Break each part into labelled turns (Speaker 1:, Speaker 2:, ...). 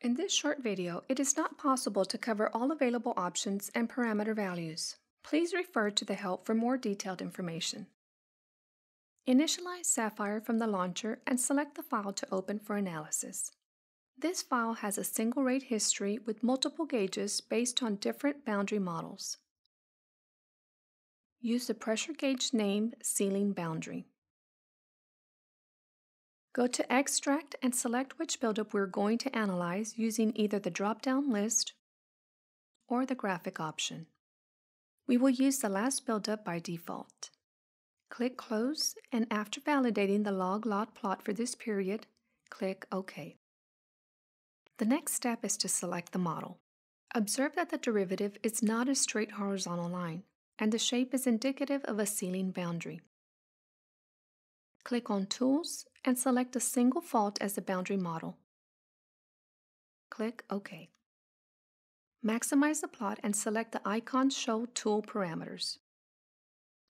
Speaker 1: In this short video, it is not possible to cover all available options and parameter values. Please refer to the help for more detailed information. Initialize Saphir from the launcher and select the file to open for analysis. This file has a single rate history with multiple gauges based on different boundary models. Use the pressure gauge name Sealing Boundary. Go to Extract and select which buildup we're going to analyze using either the drop-down list or the graphic option. We will use the last buildup by default. Click Close, and after validating the log-log plot for this period, click OK. The next step is to select the model. Observe that the derivative is not a straight horizontal line, and the shape is indicative of a sealing boundary. Click on Tools and select a single fault as the boundary model. Click OK. Maximize the plot and select the icon Show Tool Parameters.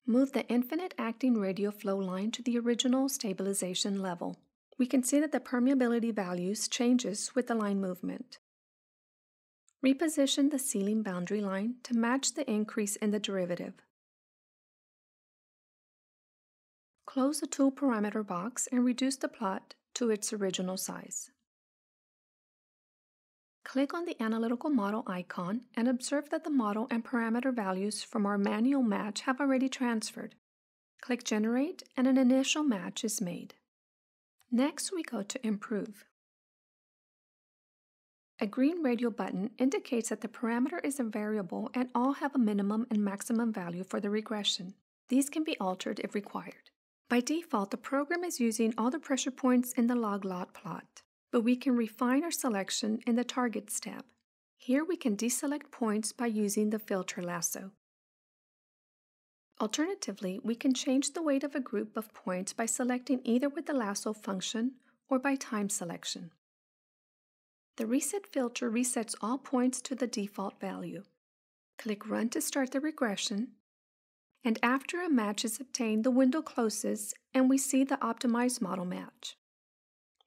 Speaker 1: Move the infinite acting radial flow line to the original stabilization level. We can see that the permeability values changes with the line movement. Reposition the sealing boundary line to match the increase in the derivative. Close the tool parameter box and reduce the plot to its original size. Click on the analytical model icon and observe that the model and parameter values from our manual match have already transferred. Click Generate and an initial match is made. Next, we go to Improve. A green radio button indicates that the parameter is a variable and all have a minimum and maximum value for the regression. These can be altered if required. By default, the program is using all the pressure points in the log-log plot, but we can refine our selection in the Targets tab. Here we can deselect points by using the filter lasso. Alternatively, we can change the weight of a group of points by selecting either with the lasso function or by time selection. The Reset filter resets all points to the default value. Click Run to start the regression and after a match is obtained, the window closes and we see the optimized model match.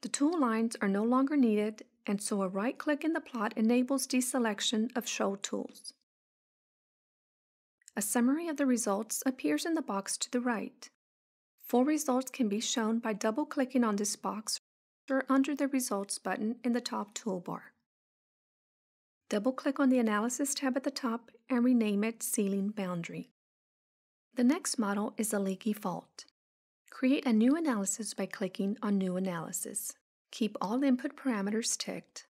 Speaker 1: The tool lines are no longer needed, and so a right click in the plot enables deselection of Show Tools. A summary of the results appears in the box to the right. Full results can be shown by double-clicking on this box or under the Results button in the top toolbar. Double-click on the Analysis tab at the top and rename it Sealing Boundary. The next model is a leaky fault. Create a new analysis by clicking on New Analysis. Keep all input parameters ticked.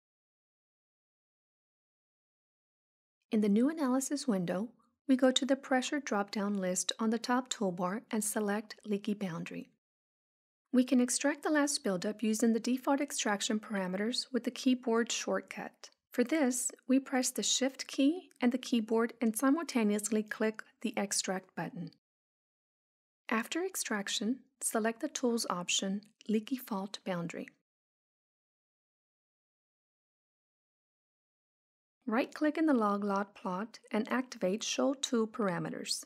Speaker 1: In the New Analysis window, we go to the Pressure drop-down list on the top toolbar and select Leaky Boundary. We can extract the last buildup using the default extraction parameters with the keyboard shortcut. For this, we press the Shift key and the keyboard and simultaneously click the Extract button. After extraction, select the Tools option, Leaky Fault Boundary. Right-click in the log-log plot and activate Show Tool Parameters.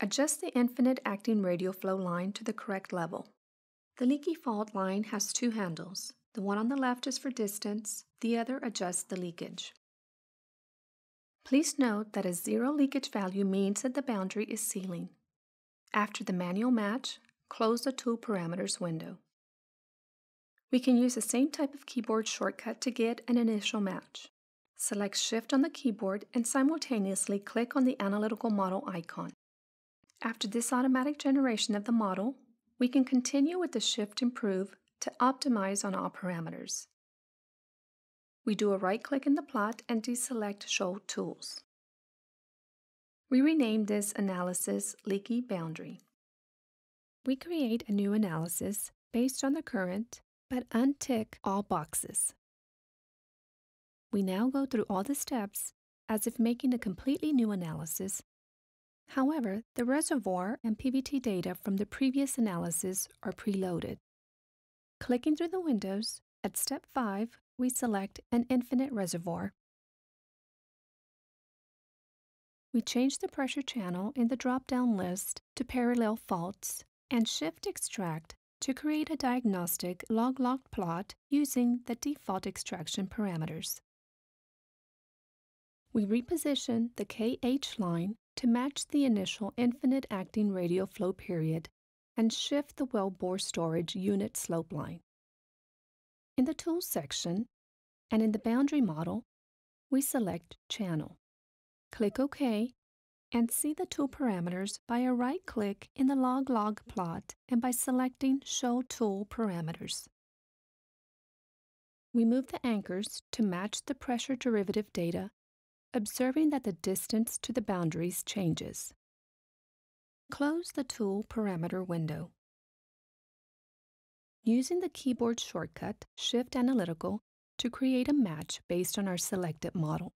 Speaker 1: Adjust the infinite acting radial flow line to the correct level. The leaky fault line has two handles. The one on the left is for distance, the other adjusts the leakage. Please note that a zero leakage value means that the boundary is sealing. After the manual match, close the Tool Parameters window. We can use the same type of keyboard shortcut to get an initial match. Select Shift on the keyboard and simultaneously click on the Analytical Model icon. After this automatic generation of the model, we can continue with the Shift Improve to optimize on all parameters. We do a right-click in the plot and deselect Show Tools. We rename this analysis Leaky Boundary. We create a new analysis based on the current, but untick all boxes. We now go through all the steps as if making a completely new analysis. However, the reservoir and PVT data from the previous analysis are preloaded. Clicking through the windows, at step 5, we select an infinite reservoir. We change the pressure channel in the drop-down list to parallel faults and shift extract to create a diagnostic log-log plot using the default extraction parameters. We reposition the KH line to match the initial infinite acting radial flow period and shift the wellbore storage unit slope line. In the Tools section and in the Boundary Model, we select Channel. Click OK and see the tool parameters by a right-click in the log-log plot and by selecting Show Tool Parameters. We move the anchors to match the pressure derivative data, observing that the distance to the boundaries changes. Close the Tool Parameter window. Using the keyboard shortcut Shift Analytical to create a match based on our selected model.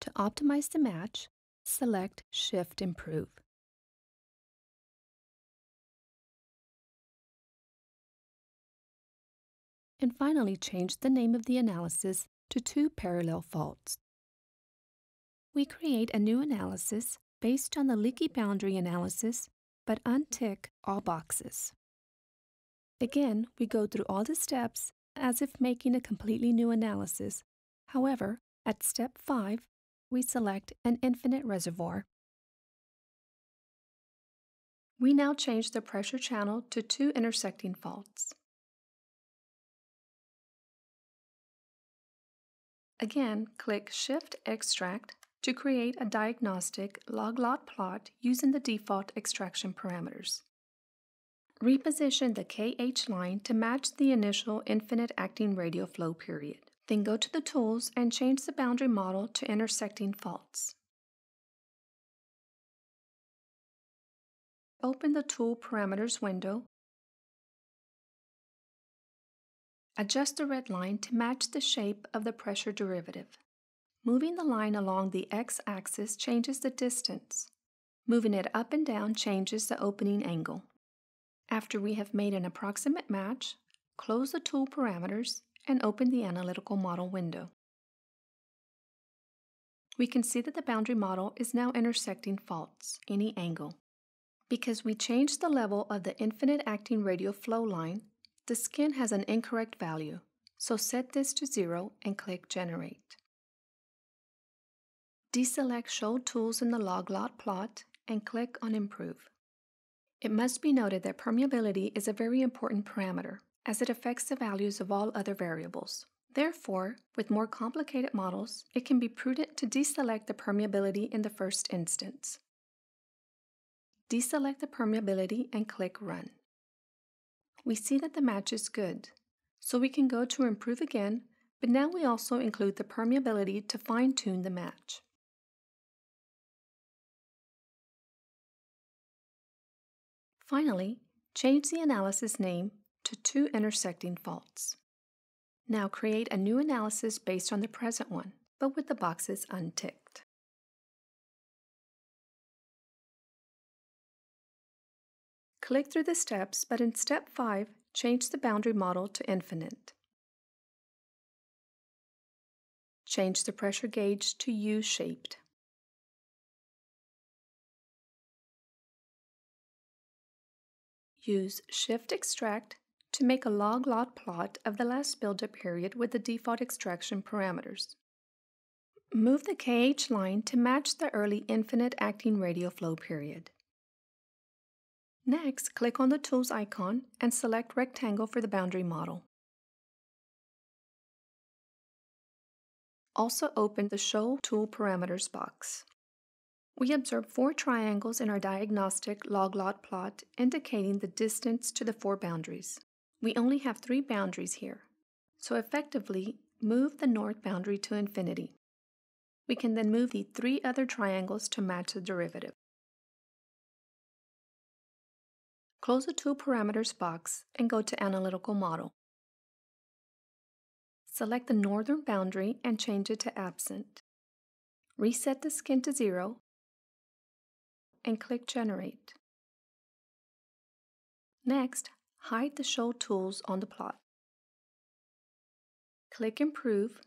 Speaker 1: To optimize the match, select Shift Improve. And finally change the name of the analysis to two parallel faults. We create a new analysis based on the leaky boundary analysis, but untick all boxes. Again, we go through all the steps as if making a completely new analysis. However, at step 5, we select an infinite reservoir. We now change the pressure channel to two intersecting faults. Again, click Shift Extract to create a diagnostic log-log plot using the default extraction parameters. Reposition the KH line to match the initial infinite acting radial flow period. Then go to the Tools and change the boundary model to intersecting faults. Open the Tool Parameters window. Adjust the red line to match the shape of the pressure derivative. Moving the line along the x-axis changes the distance. Moving it up and down changes the opening angle. After we have made an approximate match, close the tool parameters and open the analytical model window. We can see that the boundary model is now intersecting faults, any angle. Because we changed the level of the infinite acting radial flow line, the skin has an incorrect value, so set this to zero and click Generate. Deselect Show Tools in the log-log plot and click on Improve. It must be noted that permeability is a very important parameter as it affects the values of all other variables. Therefore, with more complicated models, it can be prudent to deselect the permeability in the first instance. Deselect the permeability and click Run. We see that the match is good, so we can go to Improve again, but now we also include the permeability to fine-tune the match. Finally, change the analysis name to two intersecting faults. Now create a new analysis based on the present one, but with the boxes unticked. Click through the steps, but in step 5, change the boundary model to infinite. Change the pressure gauge to U-shaped. Use Shift Extract to make a log-log plot of the last buildup period with the default extraction parameters. Move the KH line to match the early infinite acting radial flow period. Next, click on the Tools icon and select Rectangle for the boundary model. Also open the Show Tool Parameters box. We observe four triangles in our diagnostic log-log plot indicating the distance to the four boundaries. We only have three boundaries here, so effectively move the north boundary to infinity. We can then move the three other triangles to match the derivative. Close the Tool Parameters box and go to Analytical Model. Select the northern boundary and change it to absent. Reset the skin to zero and click Generate. Next, hide the Show tools on the plot. Click Improve,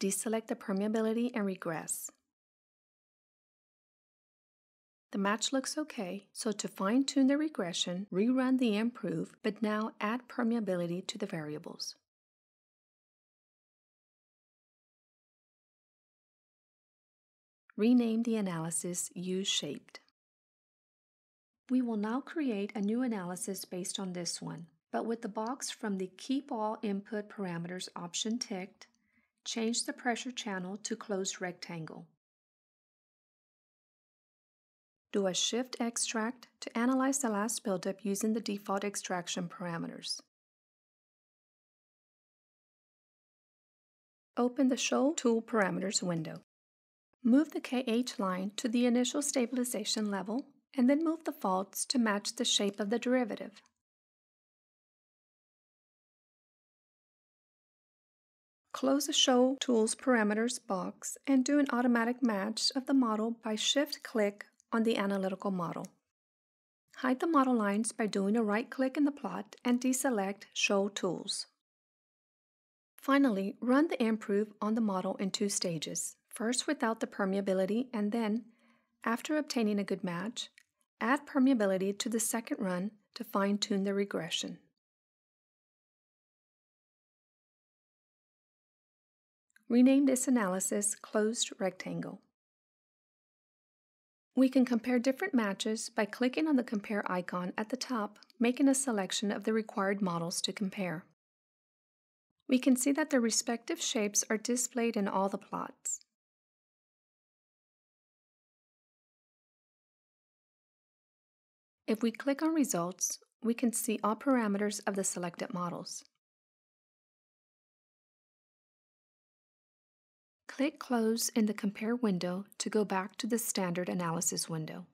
Speaker 1: deselect the permeability and regress. The match looks okay, so to fine-tune the regression, rerun the improve, but now add permeability to the variables. Rename the analysis U-shaped. We will now create a new analysis based on this one, but with the box from the Keep All Input Parameters option ticked, change the pressure channel to closed rectangle. Do a shift extract to analyze the last buildup using the default extraction parameters. Open the Show Tool Parameters window. Move the KH line to the initial stabilization level and then move the faults to match the shape of the derivative. Close the Show Tools Parameters box and do an automatic match of the model by shift-click on the analytical model. Hide the model lines by doing a right-click in the plot and deselect Show Tools. Finally, run the improve on the model in two stages, first without the permeability and then, after obtaining a good match, add permeability to the second run to fine-tune the regression. Rename this analysis Closed Rectangle. We can compare different matches by clicking on the Compare icon at the top, making a selection of the required models to compare. We can see that the respective shapes are displayed in all the plots. If we click on Results, we can see all parameters of the selected models. Click Close in the Compare window to go back to the Standard Analysis window.